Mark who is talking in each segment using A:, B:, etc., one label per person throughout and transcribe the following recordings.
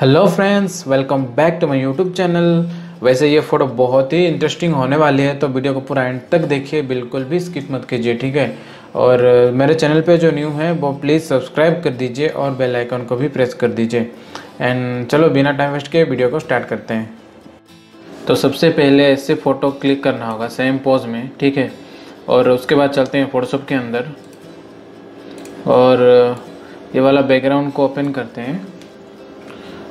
A: Hello friends welcome back to my YouTube channel वैसे ये photo बहुत ही इंटरेस्टिंग होने वाली है तो वीडियो को पूरा एंड तक देखिए, बिल्कुल भी स्किप मत कीजिए, ठीक है? और मेरे चैनल पे जो न्यू है, वो प्लीज़ सब्सक्राइब कर दीजिए और बेल आइकन को भी प्रेस कर दीजिए। एंड चलो, बिना टाइम वेस्ट के वीडियो को स्टार्ट करते हैं। तो सबसे पहले ऐसे फ़ोटो क्लिक करना होगा सेम पोज में, ठीक है? और उसके बाद चलते हैं फोटोशॉप के अंदर। और ये वाला बैकग्राउंड को ओपन करते हैं।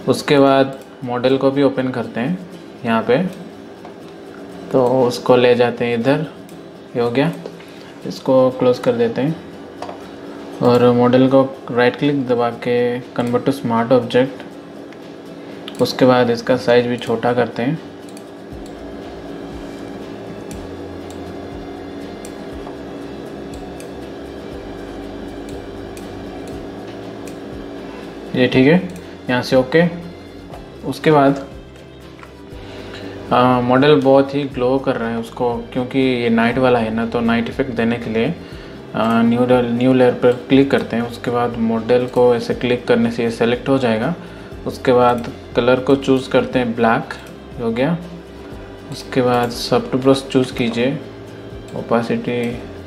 A: उसके बाद मॉडल को भी ओपन करते हैं, यहाँ पे। तो उसको ले जाते हैं इधर, ये हो गया। इसको क्लोज कर देते हैं। और मॉडल को राइट क्लिक दबा के कन्वर्ट टू स्मार्ट ऑब्जेक्ट उसके बाद इसका साइज़ भी छोटा करते हैं। ये ठीक है? यहाँ से ओके उसके बाद मॉडल बहुत ही ग्लो कर रहा है उसको, क्योंकि ये नाइट वाला है ना तो नाइट इफ़ेक्ट देने के लिए न्यू न्यू लेयर पर क्लिक करते हैं। उसके बाद मॉडल को ऐसे क्लिक करने से ये सेलेक्ट हो जाएगा। उसके बाद कलर को चूज़ करते हैं ब्लैक हो गया। उसके बाद सॉफ्ट ब्रश चूज़ कीजिए। ओपासिटी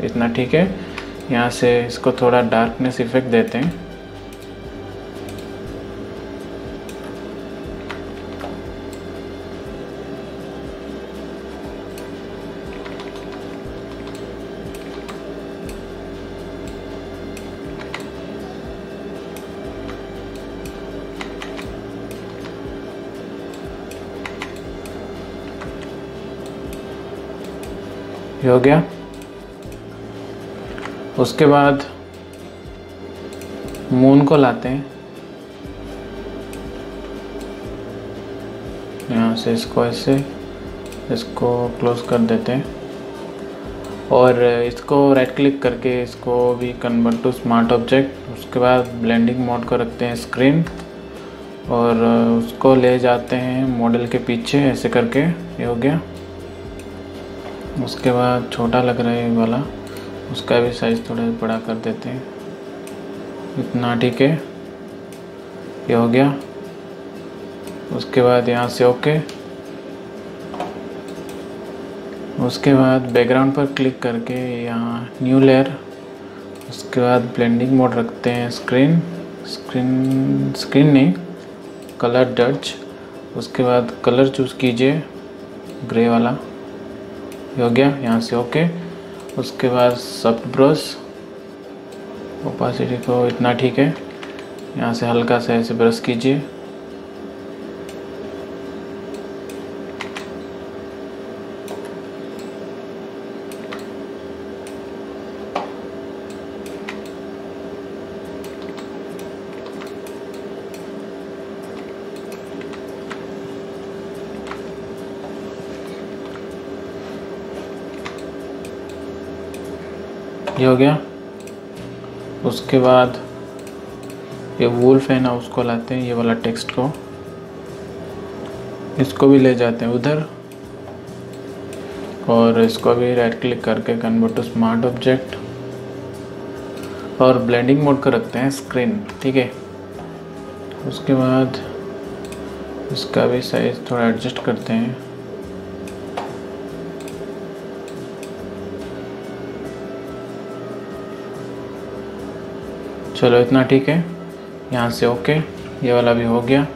A: इतना ठीक है। यहाँ से इसको थोड़ा डार्कनेस इफ़ेक्ट देते हैं। ये हो गया। उसके बाद मून को लाते हैं। यहाँ से इसको ऐसे, इसको क्लोज कर देते हैं। और इसको राइट क्लिक करके इसको भी कन्वर्ट टू स्मार्ट ऑब्जेक्ट उसके बाद ब्लेंडिंग मोड को रखते हैं स्क्रीन और उसको ले जाते हैं मॉडल के पीछे, ऐसे करके। ये हो गया। उसके बाद छोटा लग रहा है वाला, उसका भी साइज़ थोड़ा बड़ा कर देते हैं। इतना ठीक है, ये हो गया। उसके बाद यहाँ से ओके उसके बाद बैकग्राउंड पर क्लिक करके यहाँ न्यू लेयर उसके बाद ब्लेंडिंग मोड रखते हैं स्क्रीन स्क्रीन स्क्रीन नहीं कलर डच उसके बाद कलर चूज़ कीजिए ग्रे वाला। हो गया, यहाँ से ओके उसके बाद सॉफ्ट ब्रश ओपासिटी को इतना ठीक है। यहाँ से हल्का सा ऐसे ब्रश कीजिए। ये हो गया। उसके बाद ये वुल्फ है ना, उसको लाते हैं, ये वाला टेक्स्ट को। इसको भी ले जाते हैं उधर। और इसको भी राइट क्लिक करके कन्वर्ट टू स्मार्ट ऑब्जेक्ट और ब्लेंडिंग मोड को रखते हैं स्क्रीन ठीक है? उसके बाद इसका भी साइज़ थोड़ा एडजस्ट करते हैं। चलो इतना ठीक है। यहाँ से ओके, ये वाला भी हो गया।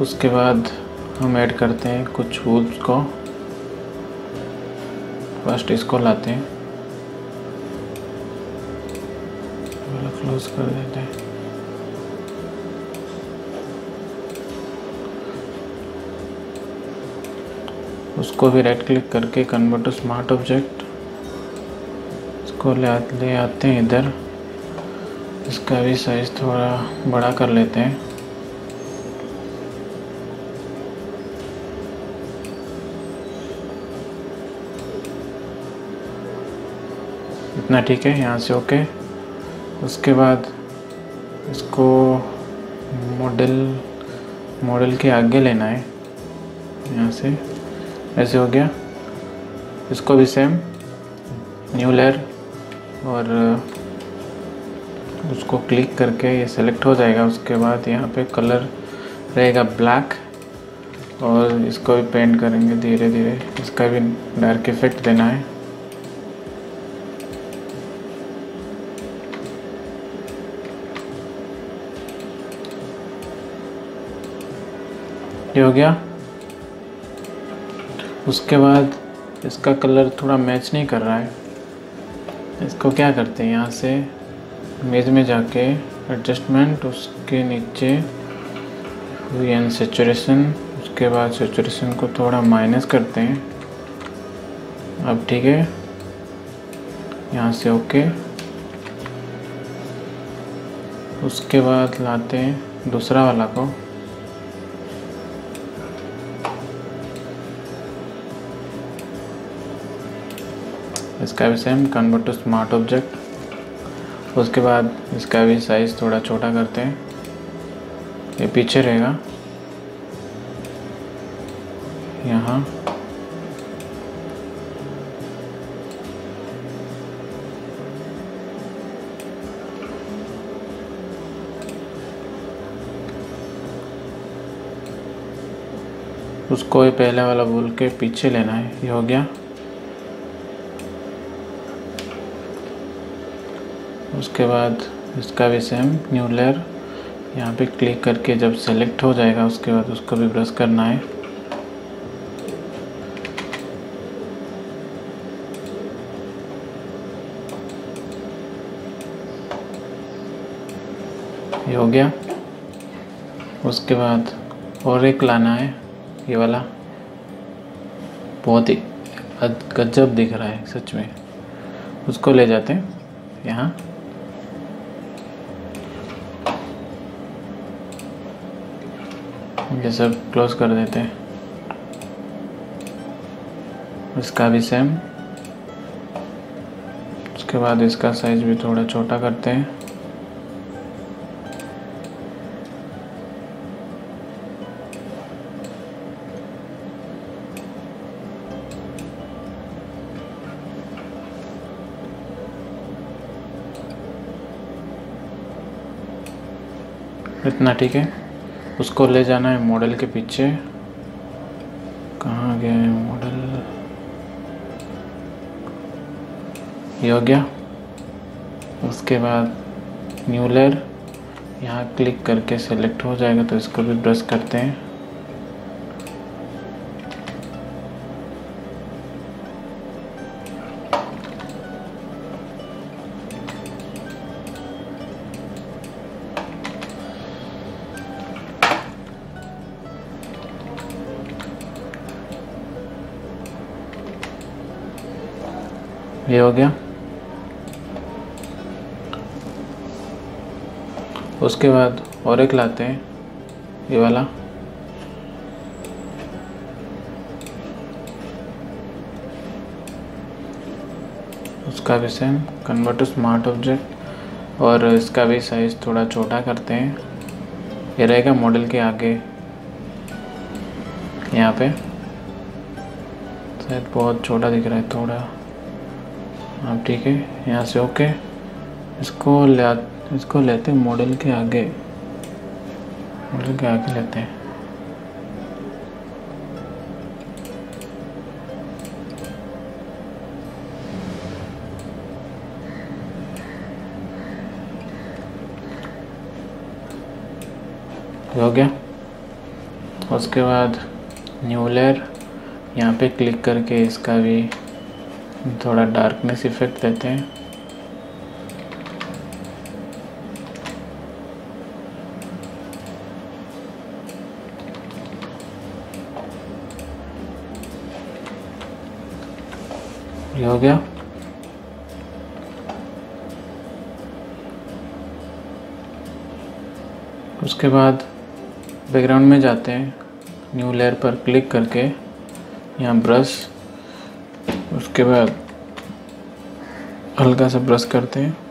A: उसके बाद हम ऐड करते हैं कुछ वूल्स को। फ़र्स्ट इसको लाते हैं। क्लोज कर देते हैं। उसको भी राइट क्लिक करके कन्वर्ट टू स्मार्ट ऑब्जेक्ट इसको ले आते हैं इधर। इसका भी साइज़ थोड़ा बड़ा कर लेते हैं। इतना ठीक है, यहाँ से ओके उसके बाद इसको मॉडल मॉडल के आगे लेना है। यहाँ से, ऐसे हो गया। इसको भी सेम न्यू लेयर और उसको क्लिक करके ये सेलेक्ट हो जाएगा। उसके बाद यहाँ पे कलर रहेगा ब्लैक और इसको भी पेंट करेंगे धीरे धीरे। इसका भी डार्क इफ़ेक्ट देना है। ये हो गया। उसके बाद इसका कलर थोड़ा मैच नहीं कर रहा है। इसको क्या करते हैं यहाँ से? मेज में जाके एडजस्टमेंट उसके नीचे एन सेचुरेशन उसके बाद सेचुरेशन को थोड़ा माइनस करते हैं। अब ठीक है, यहाँ से ओके उसके बाद लाते हैं दूसरा वाला को। इसका भी same convert to smart object उसके बाद इसका भी साइज़ थोड़ा छोटा करते हैं। ये पीछे रहेगा। यहाँ। उसको ये पहले वाला बोल के पीछे लेना है। ये हो गया। उसके बाद इसका भी सेम न्यू लेयर यहाँ पे क्लिक करके जब सेलेक्ट हो जाएगा, उसके बाद उसको भी ब्रश करना है। ये हो गया। उसके बाद और एक लाना है, ये वाला। बहुत ही गजब दिख रहा है, सच में। उसको ले जाते हैं, यहाँ। ये सब क्लोज कर देते हैं। इसका भी सेम उसके बाद इसका साइज़ भी थोड़ा छोटा करते हैं। इतना ठीक है। उसको ले जाना है मॉडल के पीछे। कहाँ गया है मॉडल? ये हो गया। उसके बाद न्यू लेयर यहाँ क्लिक करके सेलेक्ट हो जाएगा तो इसको भी ब्रश करते हैं। ये हो गया। उसके बाद और एक लाते हैं, ये वाला। उसका भी same convert to smart object और इसका भी साइज़ थोड़ा छोटा करते हैं। ये रहेगा मॉडल के आगे। यहाँ पे। शायद बहुत छोटा दिख रहा है, थोड़ा। अब ठीक है? यहाँ से ओके। इसको ले, इसको लेते हैं मॉडल के आगे। मॉडल के आगे लेते हैं। हो गया। उसके बाद न्यू लेयर यहाँ पे क्लिक करके इसका भी थोड़ा डार्कनेस इफ़ेक्ट देते हैं। ये हो गया। उसके बाद बैकग्राउंड में जाते हैं। न्यू लेयर पर क्लिक करके यहाँ ब्रश उसके बाद हल्का सा ब्रश करते हैं।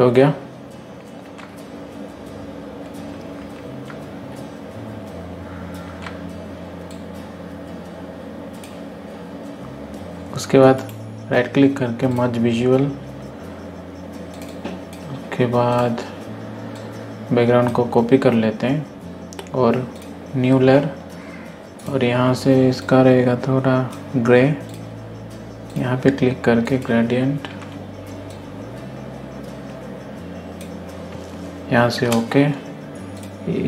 A: हो गया। उसके बाद राइट क्लिक करके मर्ज विजुअल उसके बाद बैकग्राउंड को कॉपी कर लेते हैं और न्यू लेयर और यहाँ से इसका रहेगा थोड़ा ग्रे यहाँ पे क्लिक करके ग्रेडियंट यहाँ से ओके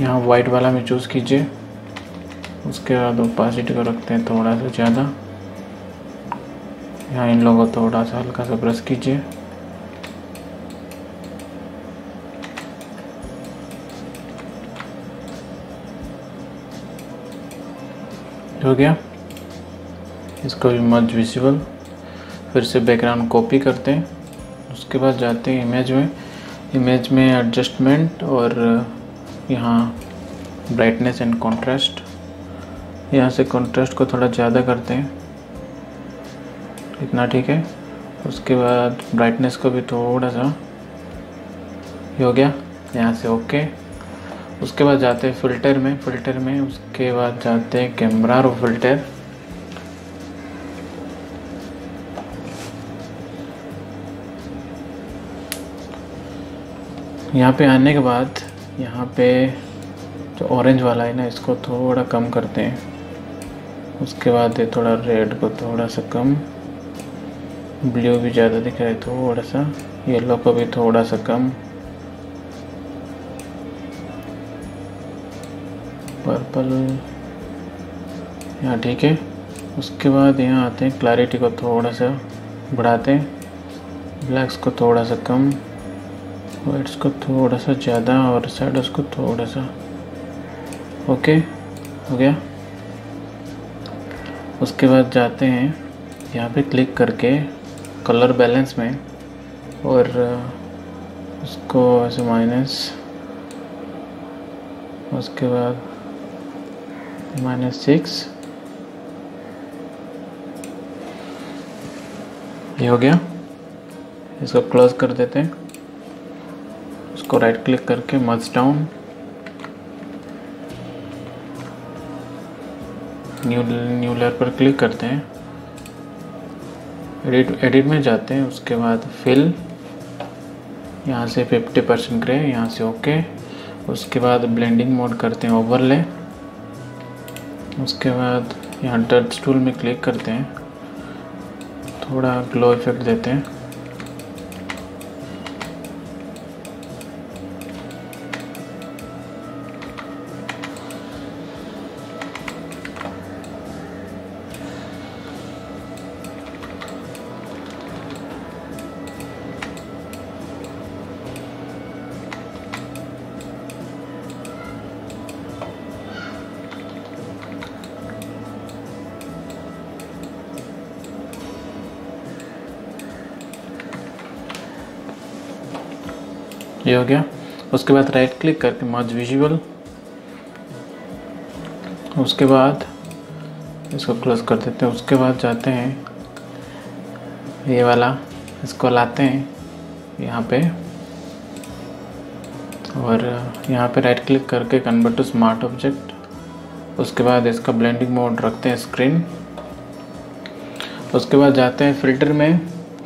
A: यहाँ वाइट वाला में चूज़ कीजिए। उसके बाद ओपासिटी को रखते हैं थोड़ा सा ज़्यादा। यहाँ इन लोगों को थोड़ा सा हल्का सा ब्रश कीजिए। हो गया? इसको भी मर्ज विजिबल फिर से बैकग्राउंड कॉपी करते हैं। उसके बाद जाते हैं इमेज में। इमेज में एडजस्टमेंट और यहाँ ब्राइटनेस एंड कॉन्ट्रास्ट यहाँ से कॉन्ट्रास्ट को थोड़ा ज़्यादा करते हैं। इतना ठीक है। उसके बाद ब्राइटनेस को भी थोड़ा सा हो गया। यहाँ से ओके उसके बाद जाते हैं फ़िल्टर में। फ़िल्टर में उसके बाद जाते हैं कैमरा और फ़िल्टर यहाँ पे आने के बाद यहाँ पे जो ऑरेंज वाला है ना, इसको थोड़ा कम करते हैं। उसके बाद ये थोड़ा रेड को थोड़ा सा कम। ब्लू भी ज़्यादा दिख रहा है थोड़ा सा येलो को भी थोड़ा सा कम। पर्पल यहाँ ठीक है। उसके बाद यहाँ आते हैं क्लैरिटी को थोड़ा सा बढ़ाते हैं। ब्लैक्स को थोड़ा सा कम। वाइट्स को थोड़ा सा ज़्यादा और शेडोज को थोड़ा सा। ओके? हो गया? उसके बाद जाते हैं यहाँ पे क्लिक करके कलर बैलेंस में और उसको ऐसे माइनस, उसके बाद माइनस सिक्स। ये हो गया? इसको क्लोज कर देते हैं। उसको राइट क्लिक करके merge down new new layer पर क्लिक करते हैं. एडिट एडिट में जाते हैं, उसके बाद फिल यहाँ से 50 परसेंट ग्रे यहाँ से ओके उसके बाद ब्लेंडिंग मोड करते हैं ओवरले उसके बाद यहाँ टच टूल में क्लिक करते हैं. थोड़ा ग्लो इफ़ेक्ट देते हैं. ये हो गया। उसके बाद राइट क्लिक करके मर्ज विजुअल उसके बाद इसको क्लोज कर देते हैं। उसके बाद जाते हैं। ये वाला, इसको लाते हैं। यहाँ पे। और यहाँ पे राइट क्लिक करके कन्वर्ट टू स्मार्ट ऑब्जेक्ट उसके बाद इसका ब्लेंडिंग मोड रखते हैं स्क्रीन उसके बाद जाते हैं फ़िल्टर में।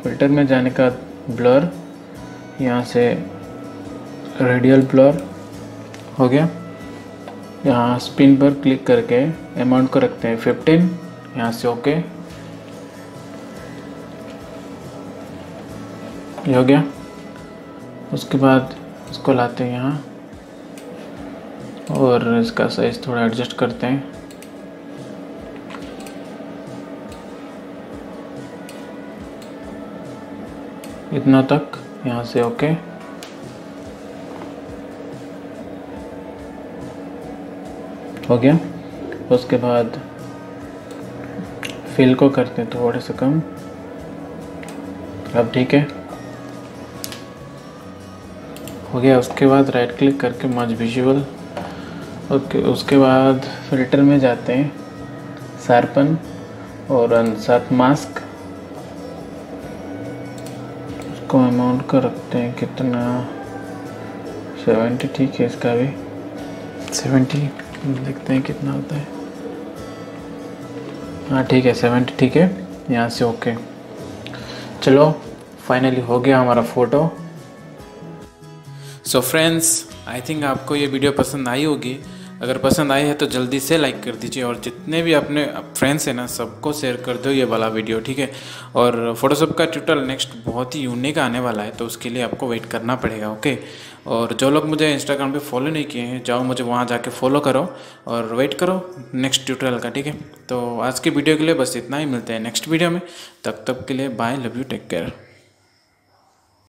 A: फ़िल्टर में जाने का ब्लर यहाँ से रेडियल ब्लर हो गया। यहाँ स्पिन पर क्लिक करके अमाउंट को रखते हैं फिफ्टीन यहाँ से ओके ये हो गया। उसके बाद इसको लाते हैं यहाँ। और इसका साइज़ थोड़ा एडजस्ट करते हैं। इतना तक, यहाँ से ओके हो गया। उसके बाद फिल को करते हैं थोड़े से कम। अब ठीक है। हो गया। उसके बाद राइट क्लिक करके मज विजुअल ओके उसके बाद फ़िल्टर में जाते हैं। शार्पन और साथ मास्क इसको अमाउंट का रखते हैं कितना? सेवेंटी ठीक है इसका भी। सेवेंटी देखते हैं कितना होता है। हाँ ठीक है सेवेंटी ठीक है। यहाँ से ओके चलो फाइनली हो गया हमारा photo so friends I think आपको ये वीडियो पसंद आई होगी। अगर पसंद आई है तो जल्दी से लाइक कर दीजिए और जितने भी अपने फ्रेंड्स हैं ना, सबको शेयर कर दो ये वाला वीडियो ठीक है? और फोटोशॉप का ट्यूटोरियल नेक्स्ट बहुत ही यूनिक आने वाला है तो उसके लिए आपको वेट करना पड़ेगा ओके और जो लोग मुझे इंस्टाग्राम पे फॉलो नहीं किए हैं, जाओ मुझे वहाँ जाके फॉलो करो और वेट करो नेक्स्ट ट्यूटोरियल का, ठीक है? तो आज की वीडियो के लिए बस इतना ही, मिलते हैं नेक्स्ट वीडियो में। तब तक के लिए bye love you take care